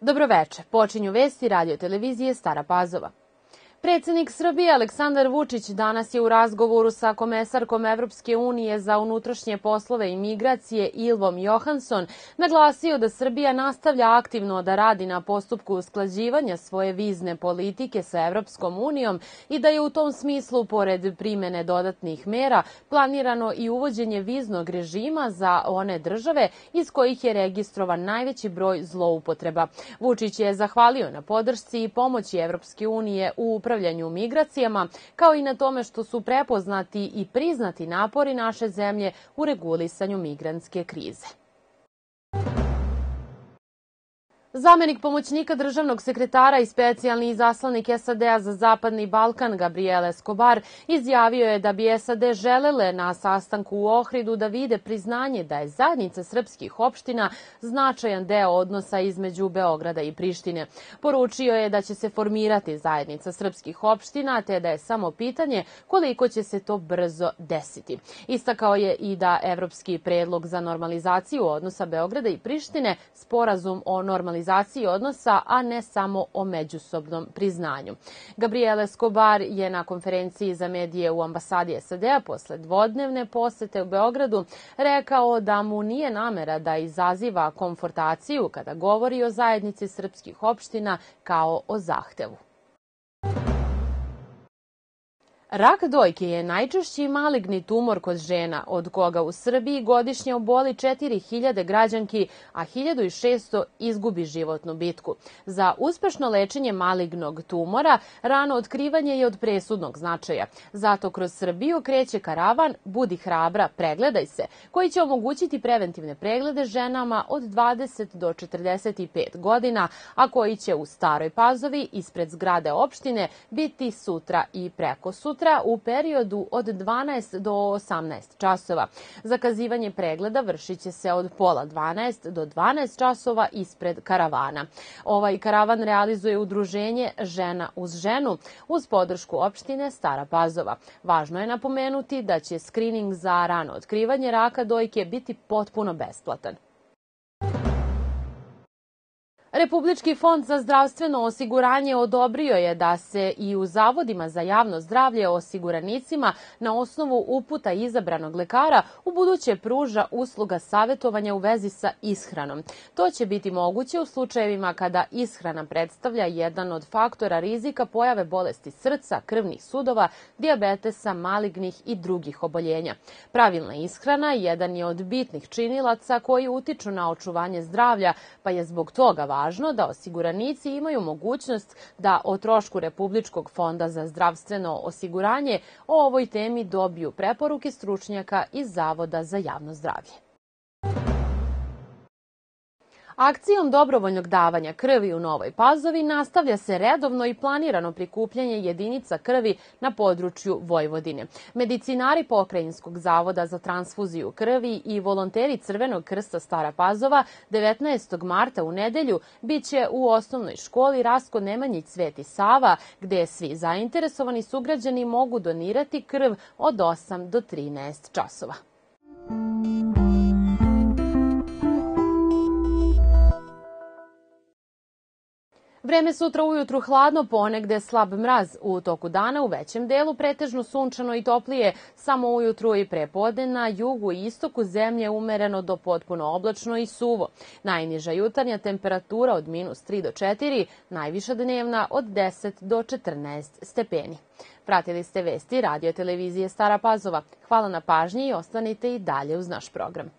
Dobroveče, počinju vesti radio televizije Stara Pazova. Predsednik Srbije Aleksandar Vučić danas je u razgovoru sa komesarkom Evropske unije za unutrašnje poslove i migracije Ilvom Johansson naglasio da Srbija nastavlja aktivno da radi na postupku usklađivanja svoje vizne politike sa Evropskom unijom i da je u tom smislu, pored primene dodatnih mera, planirano i uvođenje viznog režima za one države iz kojih je registrovan najveći broj zloupotreba. Vučić je zahvalio na podršci i pomoći Evropske unije u upravljanju migracijama, kao i na tome što su prepoznati i priznati napori naše zemlje u regulisanju migrantske krize. Zamenik pomoćnika državnog sekretara i specijalni izaslanik SAD-a za Zapadni Balkan Gabriel Escobar izjavio je da bi SAD želele na sastanku u Ohridu da vide priznanje da je zajednica srpskih opština značajan deo odnosa između Beograda i Prištine. Poručio je da će se formirati zajednica srpskih opština, te da je samo pitanje koliko će se to brzo desiti. Istakao je i da evropski predlog za normalizaciju odnosa Beograda i Prištine, sporazum o normalizaciji normalizaciji odnosa, a ne samo o međusobnom priznanju. Gabriele Escobar je na konferenciji za medije u ambasadi SAD-a posle dvodnevne posete u Beogradu rekao da mu nije namera da izaziva konfortaciju kada govori o zajednici srpskih opština kao o zahtevu. Rak dojke je najčešći maligni tumor kod žena, od koga u Srbiji godišnje oboli 4000 građanki, a 1600 izgubi životnu bitku. Za uspešno lečenje malignog tumora rano otkrivanje je od presudnog značaja. Zato kroz Srbiju kreće karavan Budi hrabra, pregledaj se, koji će omogućiti preventivne preglede ženama od 20 do 45 godina, a koji će u Staroj Pazovi ispred zgrade opštine biti sutra i preko sutra sutra u periodu od 12 do 18 časova. Zakazivanje pregleda vršit će se od pola 12 do 12 časova ispred karavana. Ovaj karavan realizuje udruženje Žena uz ženu uz podršku opštine Stara Pazova. Važno je napomenuti da će skrining za rano otkrivanje raka dojke biti potpuno besplatan. Republički fond za zdravstveno osiguranje odobrio je da se i u zavodima za javno zdravlje osiguranicima na osnovu uputa izabranog lekara u buduće pruža usluga savjetovanja u vezi sa ishranom. To će biti moguće u slučajevima kada ishrana predstavlja jedan od faktora rizika pojave bolesti srca, krvnih sudova, diabetesa, malignih i drugih oboljenja. Pravilna ishrana jedan je od bitnih činilaca koji utiču na očuvanje zdravlja, pa je zbog toga važno važno da osiguranici imaju mogućnost da o trošku Republičkog fonda za zdravstveno osiguranje o ovoj temi dobiju preporuke stručnjaka iz Zavoda za javno zdravlje. Akcijom dobrovoljnog davanja krvi u Novoj Pazovi nastavlja se redovno i planirano prikupljanje jedinica krvi na području Vojvodine. Medicinari Pokrajinskog zavoda za transfuziju krvi i volonteri Crvenog krsta Stara Pazova 19. marta u nedelju biće u osnovnoj školi Rasko Nemanjić Sveti Sava, gde svi zainteresovani sugrađani mogu donirati krv od 8 do 13 časova. Vreme sutra ujutru hladno, ponegde slab mraz. U toku dana u većem delu pretežno sunčano i toplije, samo ujutru i prepodne na jugu i istoku zemlje umereno do potpuno oblačno i suvo. Najniža jutarnja temperatura od minus 3 do 4, najviša dnevna od 10 do 14 stepeni. Pratili ste vesti radio televizije Stara Pazova. Hvala na pažnji i ostanite i dalje uz naš program.